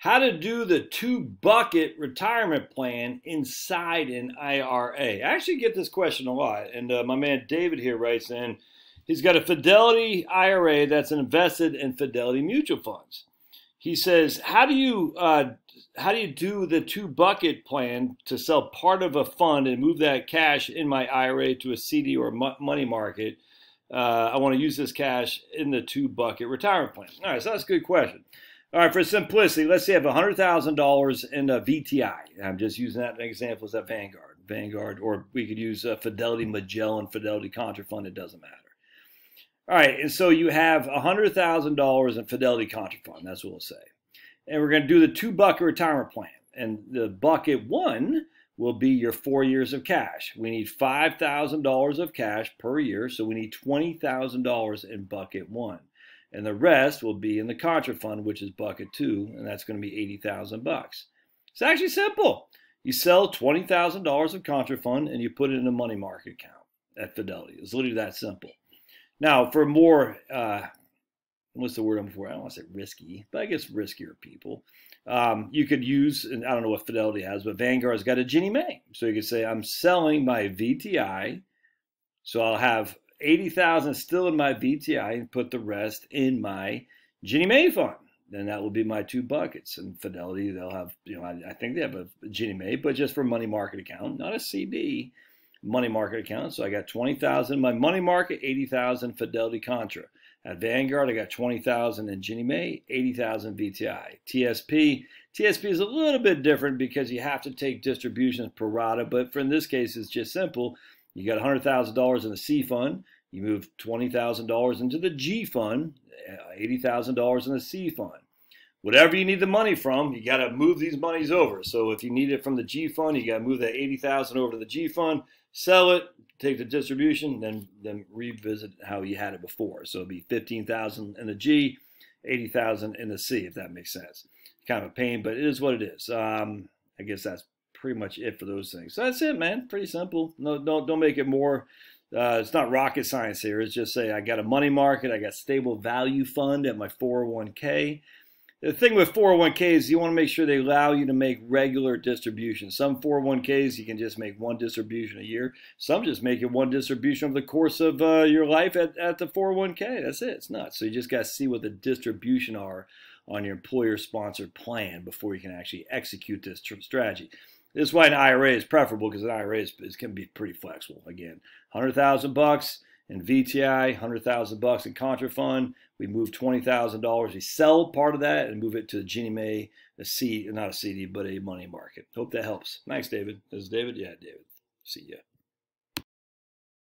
how to do the two bucket retirement plan inside an IRA. I actually get this question a lot, and uh, my man David here writes in. He's got a Fidelity IRA that's invested in Fidelity mutual funds. He says, "How do you uh, how do you do the two bucket plan to sell part of a fund and move that cash in my IRA to a CD or money market? Uh, I want to use this cash in the two bucket retirement plan." All right, so that's a good question. All right, for simplicity, let's say I have $100,000 in a VTI. I'm just using that example as a Vanguard. Vanguard, or we could use a Fidelity Magellan, Fidelity Contra Fund, it doesn't matter. All right, and so you have $100,000 in Fidelity Contra Fund, that's what we'll say. And we're going to do the two bucket retirement plan. And the bucket one will be your four years of cash. We need $5,000 of cash per year, so we need $20,000 in bucket one and the rest will be in the contra fund, which is bucket two, and that's going to be 80,000 bucks. It's actually simple. You sell $20,000 of contra fund and you put it in a money market account at Fidelity. It's literally that simple. Now, for more, uh, what's the word I'm for? I don't want to say risky, but I guess riskier people. Um, you could use, and I don't know what Fidelity has, but Vanguard's got a Ginnie Mae. So you could say, I'm selling my VTI, so I'll have 80,000 still in my VTI and put the rest in my Ginnie Mae fund. Then that will be my two buckets. And Fidelity, they'll have, you know, I, I think they have a Ginnie Mae, but just for money market account, not a CD money market account. So I got 20,000 in my money market, 80,000 Fidelity Contra. At Vanguard, I got 20,000 in Ginnie Mae, 80,000 VTI. TSP, TSP is a little bit different because you have to take distributions per rata, but for in this case, it's just simple. You got $100,000 in the C fund. You move $20,000 into the G fund, uh, $80,000 in the C fund. Whatever you need the money from, you got to move these monies over. So if you need it from the G fund, you got to move that 80,000 over to the G fund, sell it, take the distribution, then then revisit how you had it before. So it'd be 15,000 in the G, 80,000 in the C, if that makes sense. Kind of a pain, but it is what it is. Um, I guess that's pretty much it for those things. So that's it, man. Pretty simple. No, don't don't make it more. Uh, it's not rocket science here. It's just say I got a money market, I got stable value fund at my 401k. The thing with 401ks, is you want to make sure they allow you to make regular distributions. Some 401ks you can just make one distribution a year. Some just make it one distribution over the course of uh, your life at, at the 401k. That's it. It's nuts. So you just got to see what the distribution are on your employer-sponsored plan before you can actually execute this strategy. This is why an IRA is preferable because an IRA is, is, can be pretty flexible. Again, hundred thousand bucks in VTI, hundred thousand bucks in contra fund. We move twenty thousand dollars. We sell part of that and move it to Ginnie Mae, a C, not a CD, but a money market. Hope that helps. Thanks, David. This is David. Yeah, David. See ya.